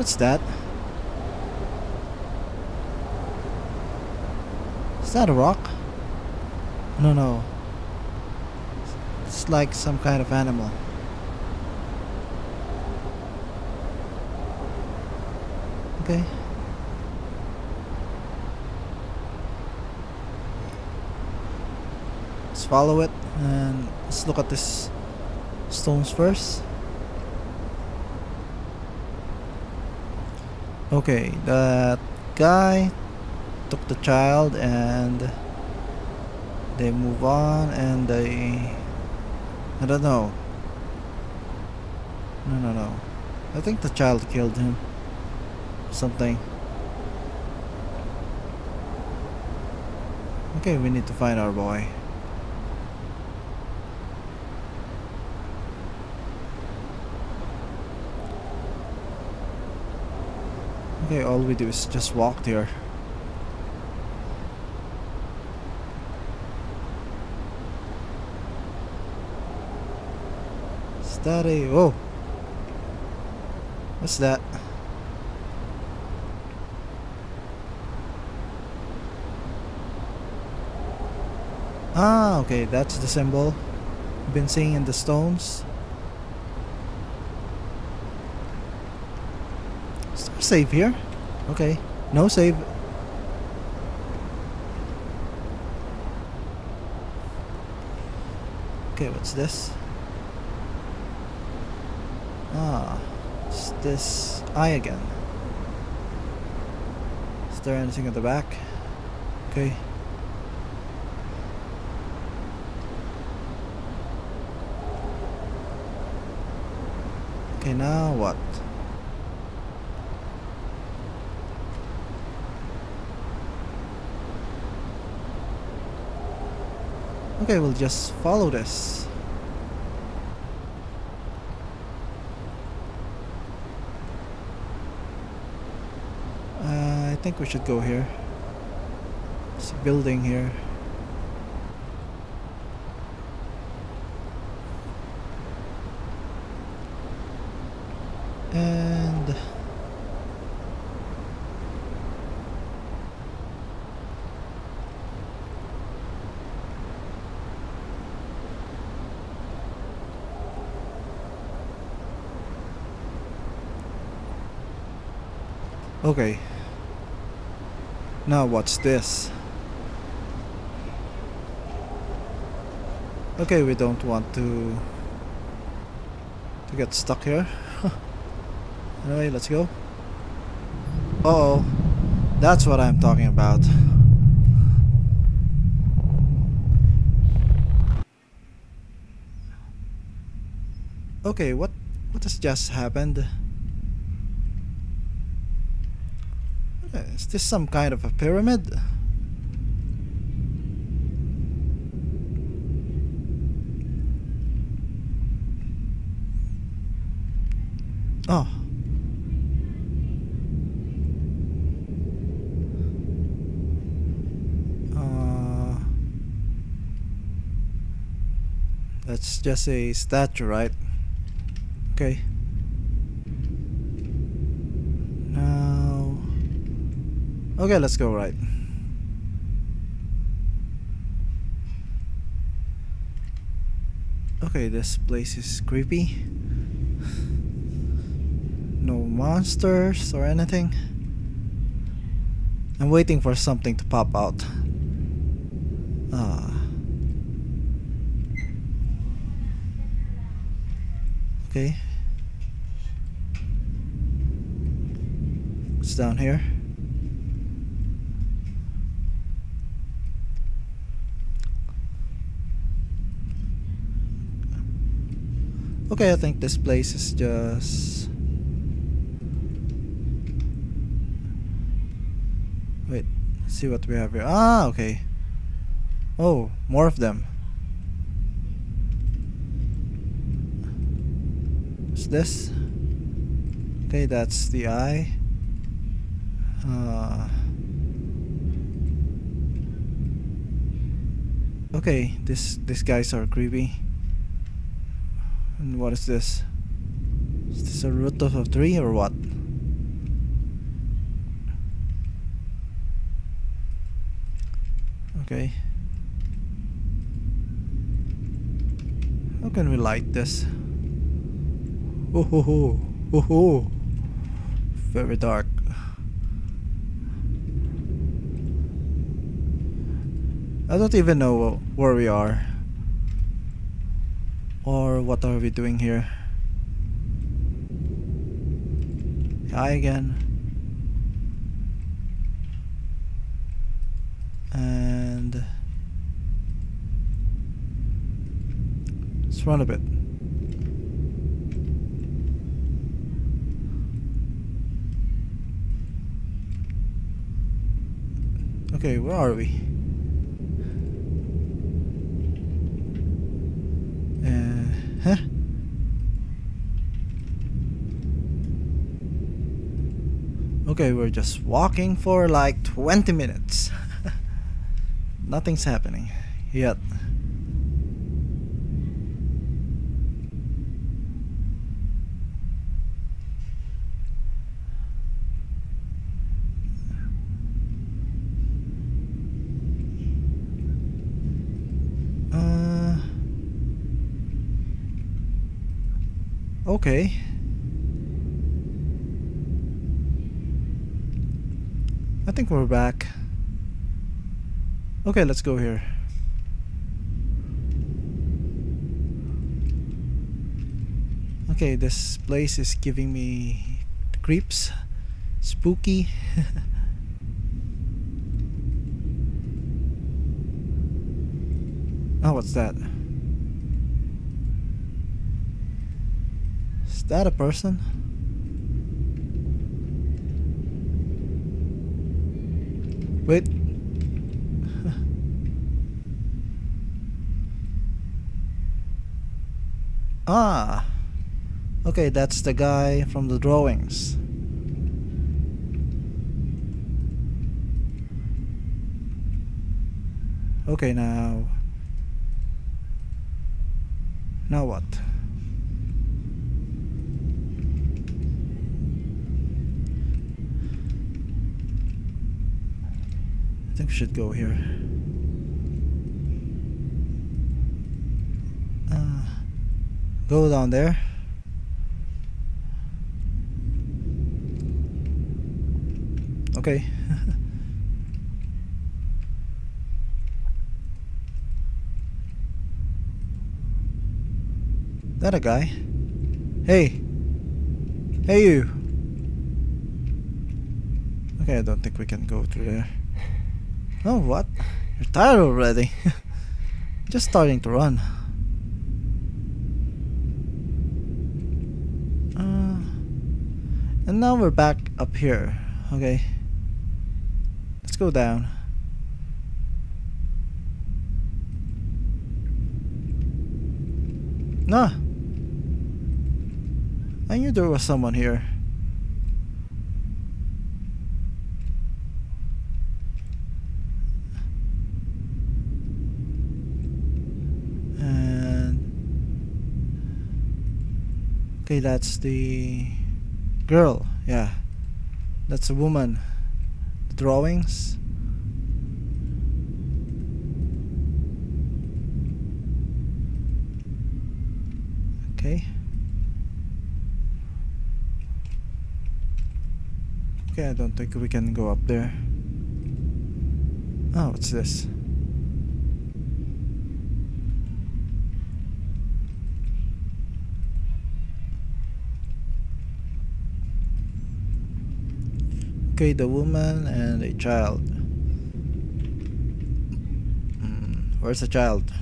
What's that? Is that a rock? No, no. It's like some kind of animal. Okay. Let's follow it and let's look at this stones first. Okay, that guy took the child and they move on and they I don't know. No no no. I think the child killed him. Something. Okay, we need to find our boy. Okay, all we do is just walk here. Is that a... Whoa! What's that? Ah, okay, that's the symbol. Been seeing in the stones. Is there a save here? Okay, no save. Okay, what's this? Ah, it's this eye again. Is there anything at the back? Okay. Okay, now what? Okay, we'll just follow this. Uh, I think we should go here. There's a building here. And Okay. Now what's this? Okay, we don't want to to get stuck here. anyway, let's go. Uh oh. That's what I'm talking about. Okay, what what has just happened? Is this some kind of a pyramid? Oh. Uh, that's just a statue, right? Okay. Now. Okay, let's go right. Okay, this place is creepy. No monsters or anything. I'm waiting for something to pop out. Ah. Okay. What's down here? Okay, I think this place is just... Wait, see what we have here. Ah, okay. Oh, more of them. What's this? Okay, that's the eye. Uh, okay, this these guys are creepy what is this? Is this a root of a tree or what? Okay. How can we light this? Oh ho ho! Oh ho! Very dark. I don't even know where we are. Or what are we doing here? Hi again. And let's run a bit. Okay, where are we? Uh, huh? Okay, we're just walking for like 20 minutes. Nothing's happening yet. Uh, okay. I we're back. Okay, let's go here. Okay, this place is giving me creeps. Spooky. oh, what's that? Is that a person? Wait. ah. Okay, that's the guy from the drawings. Okay, now. Now what? I think we should go here. Uh, go down there. Okay. that a guy? Hey. Hey you. Okay, I don't think we can go through there. Oh, what? You're tired already. Just starting to run. Uh, and now we're back up here. Okay. Let's go down. Nah. I knew there was someone here. Okay, that's the girl. Yeah. That's a woman. The drawings. Okay. Okay, I don't think we can go up there. Oh, what's this? Okay, the woman and a child. Mm, where's the child?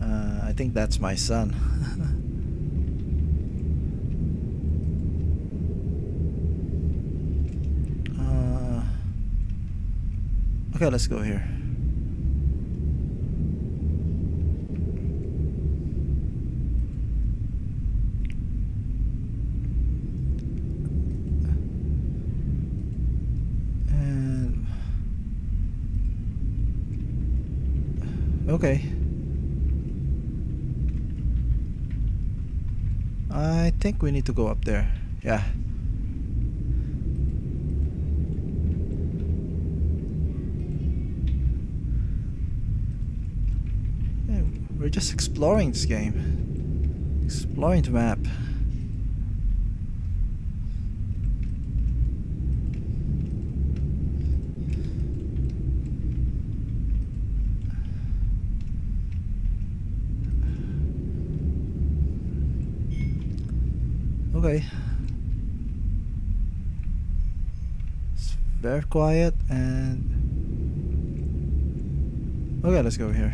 Uh, I think that's my son. uh, okay, let's go here. Okay. I think we need to go up there. Yeah. We're just exploring this game. Exploring the map. Very quiet and Okay, let's go here.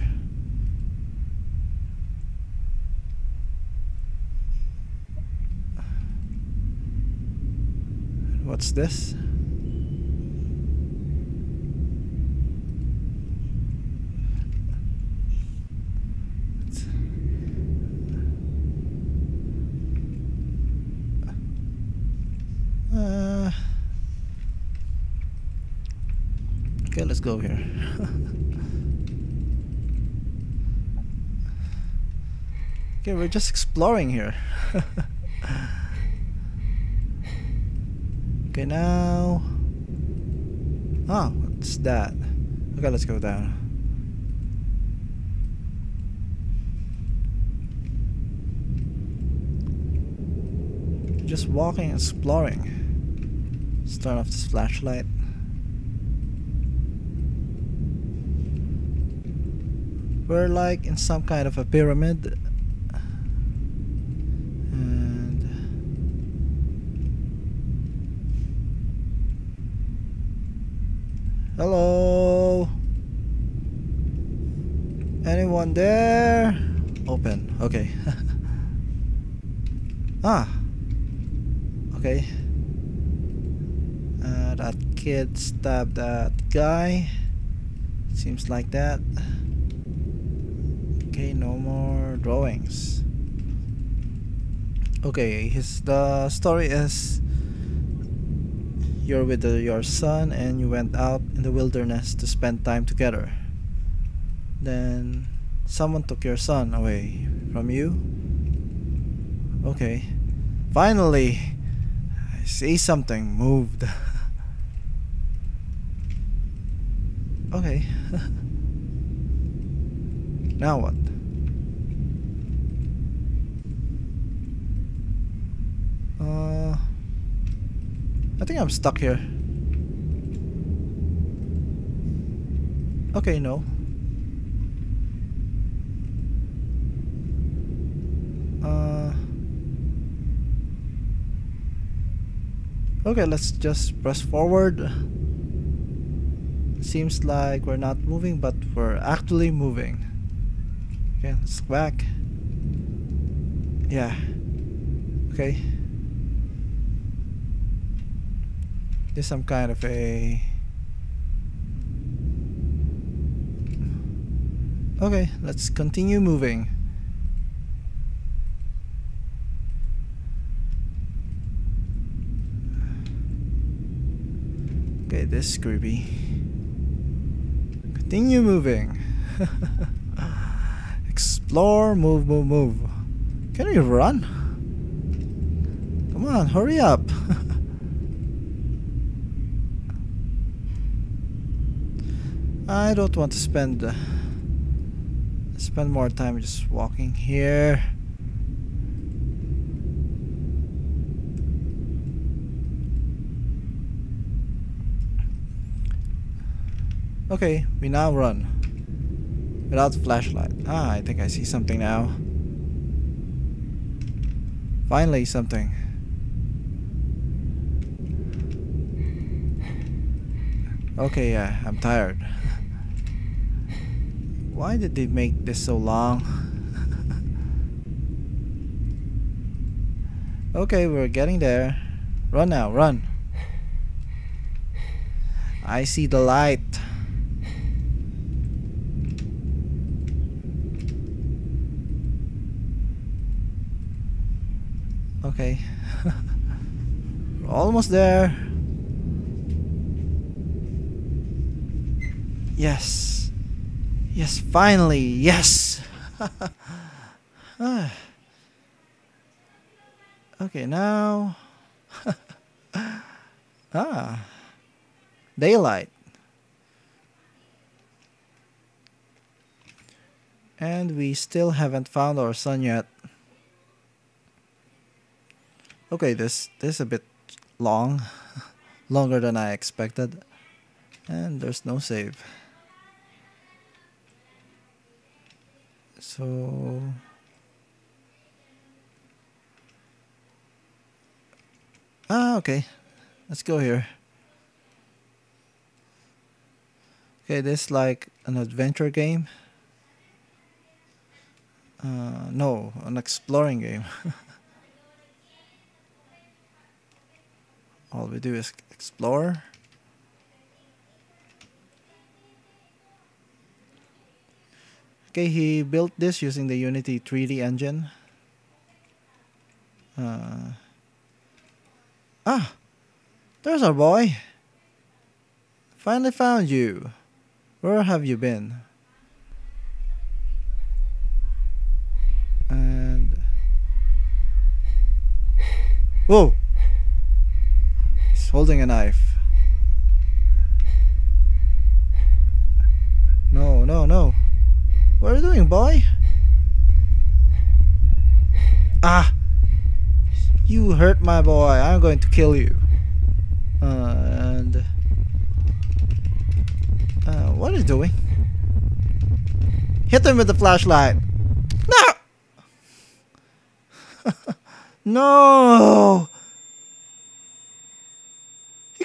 What's this? Uh, okay, let's go here. okay, we're just exploring here. okay, now. Oh, what's that? Okay, let's go down. Just walking, exploring. Turn off this flashlight. We're like in some kind of a pyramid. And Hello. Anyone there? Open. Okay. ah. Okay. Uh, that kid stabbed that guy. Seems like that. Okay, no more drawings. Okay, his the story is you're with the, your son and you went out in the wilderness to spend time together. Then someone took your son away from you. Okay. Finally, I see something moved. okay. now what? Uh, I think I'm stuck here. Okay, no. Uh, okay, let's just press forward. Seems like we're not moving, but we're actually moving. Okay, let's go back. Yeah. Okay. There's some kind of a... Okay, let's continue moving. Okay, this is creepy. Continue moving. Explore, move, move, move. Can you run? Come on, hurry up. I don't want to spend uh, spend more time just walking here. Okay, we now run. Without flashlight. Ah, I think I see something now. Finally something. Okay, yeah, I'm tired. Why did they make this so long? okay, we're getting there. Run now, run. I see the light. Okay. almost there. Yes. Yes, finally. Yes. okay, now. ah. Daylight. And we still haven't found our son yet. Okay, this this is a bit long. Longer than I expected. And there's no save. So Ah, okay. Let's go here. Okay, this is like an adventure game. Uh, no, an exploring game. All we do is explore. Okay, he built this using the Unity 3D engine. Uh, ah, there's our boy. Finally found you. Where have you been? And whoa, holding a knife. No, no, no. What are you doing, boy? Ah! You hurt my boy. I'm going to kill you. Uh, and... Uh, what are you doing? Hit him with the flashlight. No! no!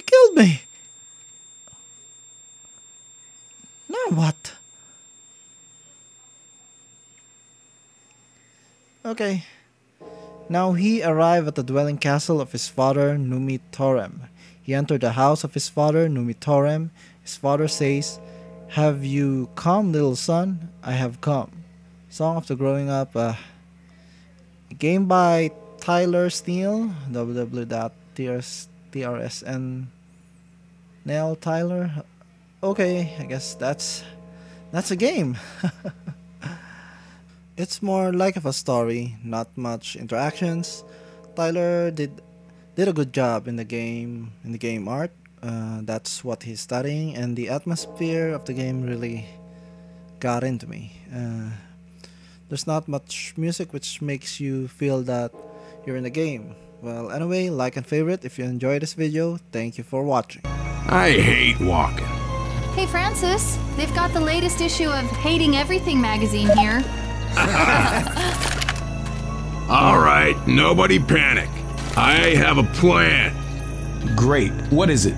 He killed me. Now what? Okay. Now he arrived at the dwelling castle of his father, Numi Torem. He entered the house of his father, Numi Torem. His father says, Have you come, little son? I have come. Song after growing up. Uh, game by Tyler Steele, www.trsn. Nail Tyler. Okay, I guess that's that's a game. It's more like of a story, not much interactions. Tyler did did a good job in the game in the game art. Uh, that's what he's studying, and the atmosphere of the game really got into me. Uh, there's not much music which makes you feel that you're in the game. Well, anyway, like and favorite if you enjoyed this video. Thank you for watching. I hate walking. Hey Francis, they've got the latest issue of Hating Everything magazine here. All right, nobody panic. I have a plan. Great. What is it?